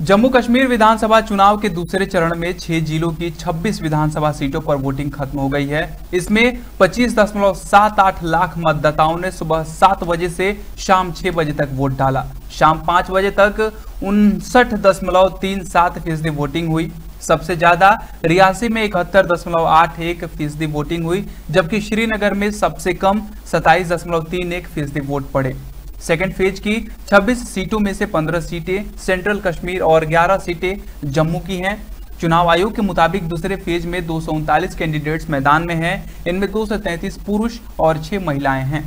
जम्मू कश्मीर विधानसभा चुनाव के दूसरे चरण में छह जिलों की 26 विधानसभा सीटों पर वोटिंग खत्म हो गई है। इसमें 25.78 लाख मतदाताओं ने सुबह सात बजे से शाम छह बजे तक वोट डाला। शाम पाँच बजे तक उनसठ दशमलव तीन सात फ़ीसदी वोटिंग हुई। सबसे ज़्यादा रियासी में इकहत्तर दशमलव आठ एक फ़ीसदी वोटिंग हुई, जबकि श्रीनगर में सबसे कम सत्ताईस दशमलव तीन एक फ़ीसदी वोट पड़े। सेकेंड फ़ेज़ की 26 सीटों में से 15 सीटें सेंट्रल कश्मीर और 11 सीटें जम्मू की हैं। चुनाव आयोग के मुताबिक दूसरे फ़ेज़ में दो सौ उनतालीस कैंडिडेट्स मैदान में हैं। इनमें दो पुरुष और छह महिलाएँ हैं।